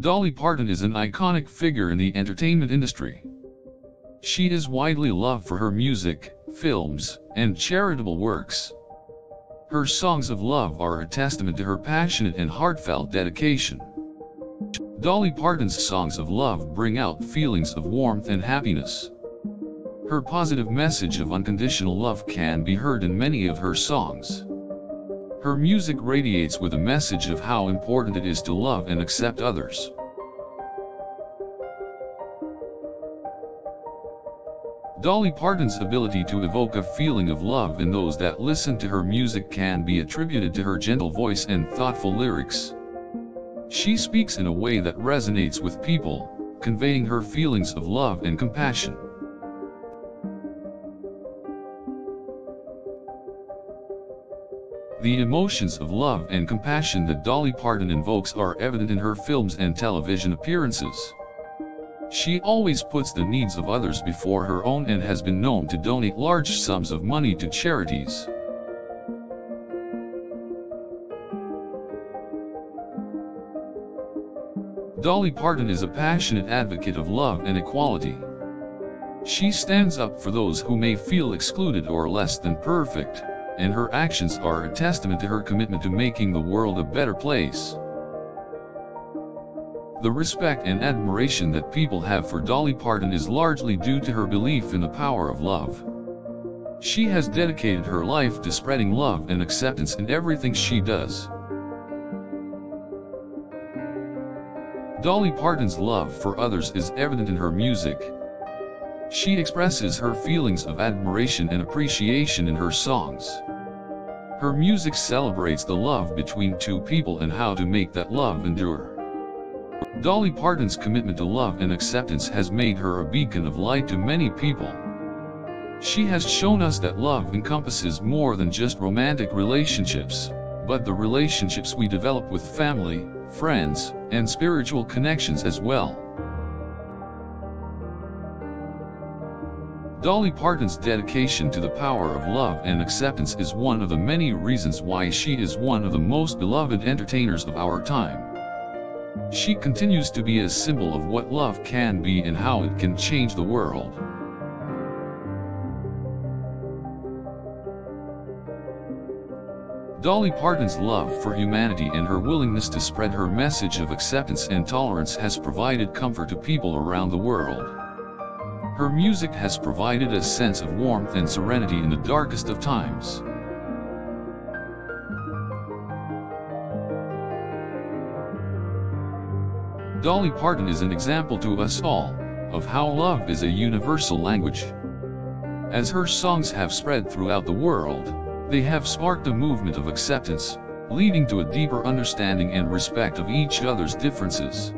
Dolly Parton is an iconic figure in the entertainment industry. She is widely loved for her music, films, and charitable works. Her songs of love are a testament to her passionate and heartfelt dedication. Dolly Parton's songs of love bring out feelings of warmth and happiness. Her positive message of unconditional love can be heard in many of her songs. Her music radiates with a message of how important it is to love and accept others. Dolly Parton's ability to evoke a feeling of love in those that listen to her music can be attributed to her gentle voice and thoughtful lyrics. She speaks in a way that resonates with people, conveying her feelings of love and compassion. The emotions of love and compassion that Dolly Parton invokes are evident in her films and television appearances. She always puts the needs of others before her own and has been known to donate large sums of money to charities. Dolly Parton is a passionate advocate of love and equality. She stands up for those who may feel excluded or less than perfect, and her actions are a testament to her commitment to making the world a better place. The respect and admiration that people have for Dolly Parton is largely due to her belief in the power of love. She has dedicated her life to spreading love and acceptance in everything she does. Dolly Parton's love for others is evident in her music. She expresses her feelings of admiration and appreciation in her songs. Her music celebrates the love between two people and how to make that love endure. Dolly Parton's commitment to love and acceptance has made her a beacon of light to many people. She has shown us that love encompasses more than just romantic relationships, but the relationships we develop with family, friends, and spiritual connections as well. Dolly Parton's dedication to the power of love and acceptance is one of the many reasons why she is one of the most beloved entertainers of our time. She continues to be a symbol of what love can be and how it can change the world. Dolly Parton's love for humanity and her willingness to spread her message of acceptance and tolerance has provided comfort to people around the world. Her music has provided a sense of warmth and serenity in the darkest of times. Dolly Parton is an example to us all, of how love is a universal language. As her songs have spread throughout the world, they have sparked a movement of acceptance, leading to a deeper understanding and respect of each other's differences.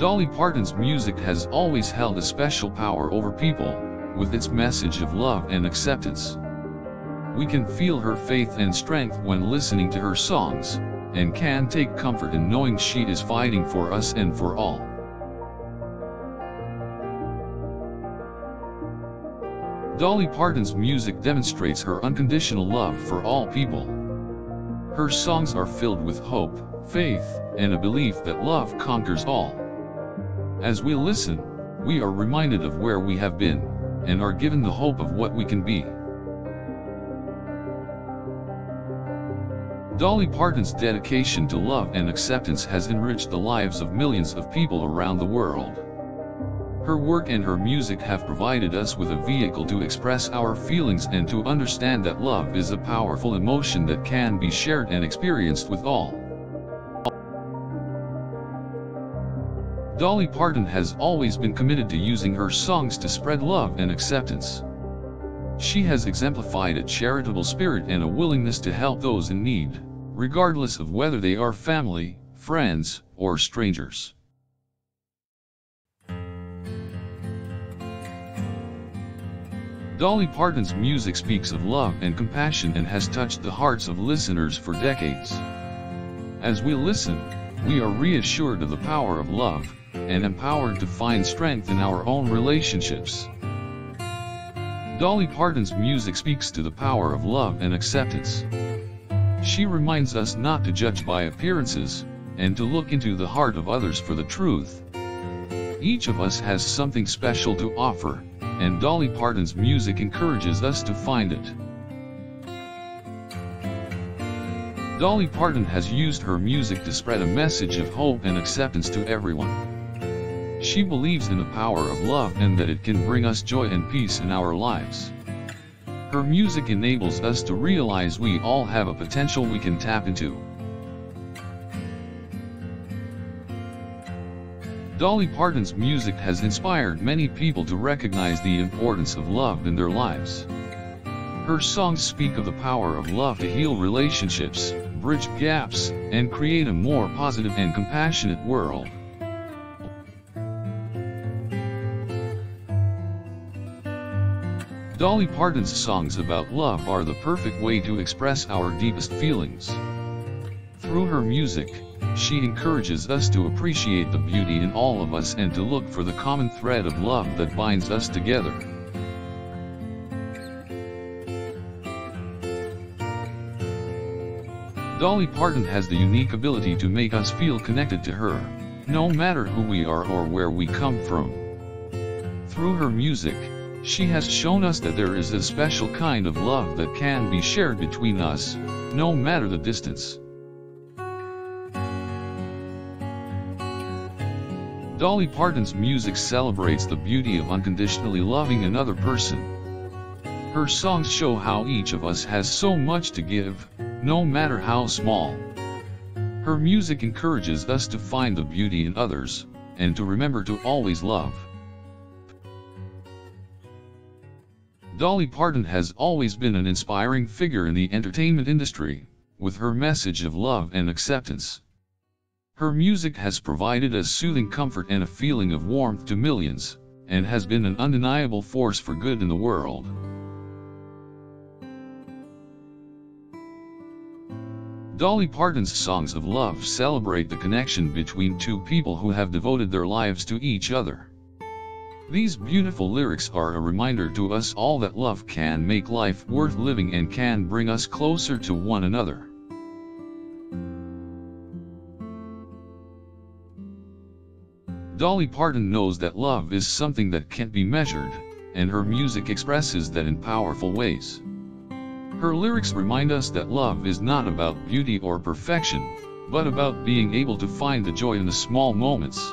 Dolly Parton's music has always held a special power over people, with its message of love and acceptance. We can feel her faith and strength when listening to her songs, and can take comfort in knowing she is fighting for us and for all. Dolly Parton's music demonstrates her unconditional love for all people. Her songs are filled with hope, faith, and a belief that love conquers all. As we listen, we are reminded of where we have been, and are given the hope of what we can be. Dolly Parton's dedication to love and acceptance has enriched the lives of millions of people around the world. Her work and her music have provided us with a vehicle to express our feelings and to understand that love is a powerful emotion that can be shared and experienced with all. Dolly Parton has always been committed to using her songs to spread love and acceptance. She has exemplified a charitable spirit and a willingness to help those in need regardless of whether they are family, friends, or strangers. Dolly Parton's music speaks of love and compassion and has touched the hearts of listeners for decades. As we listen, we are reassured of the power of love, and empowered to find strength in our own relationships. Dolly Parton's music speaks to the power of love and acceptance. She reminds us not to judge by appearances, and to look into the heart of others for the truth. Each of us has something special to offer, and Dolly Parton's music encourages us to find it. Dolly Parton has used her music to spread a message of hope and acceptance to everyone. She believes in the power of love and that it can bring us joy and peace in our lives. Her music enables us to realize we all have a potential we can tap into. Dolly Parton's music has inspired many people to recognize the importance of love in their lives. Her songs speak of the power of love to heal relationships, bridge gaps, and create a more positive and compassionate world. Dolly Parton's songs about love are the perfect way to express our deepest feelings. Through her music, she encourages us to appreciate the beauty in all of us and to look for the common thread of love that binds us together. Dolly Parton has the unique ability to make us feel connected to her, no matter who we are or where we come from. Through her music, she has shown us that there is a special kind of love that can be shared between us, no matter the distance. Dolly Parton's music celebrates the beauty of unconditionally loving another person. Her songs show how each of us has so much to give, no matter how small. Her music encourages us to find the beauty in others, and to remember to always love. Dolly Parton has always been an inspiring figure in the entertainment industry, with her message of love and acceptance. Her music has provided a soothing comfort and a feeling of warmth to millions, and has been an undeniable force for good in the world. Dolly Parton's songs of love celebrate the connection between two people who have devoted their lives to each other. These beautiful lyrics are a reminder to us all that love can make life worth living and can bring us closer to one another. Dolly Parton knows that love is something that can't be measured, and her music expresses that in powerful ways. Her lyrics remind us that love is not about beauty or perfection, but about being able to find the joy in the small moments.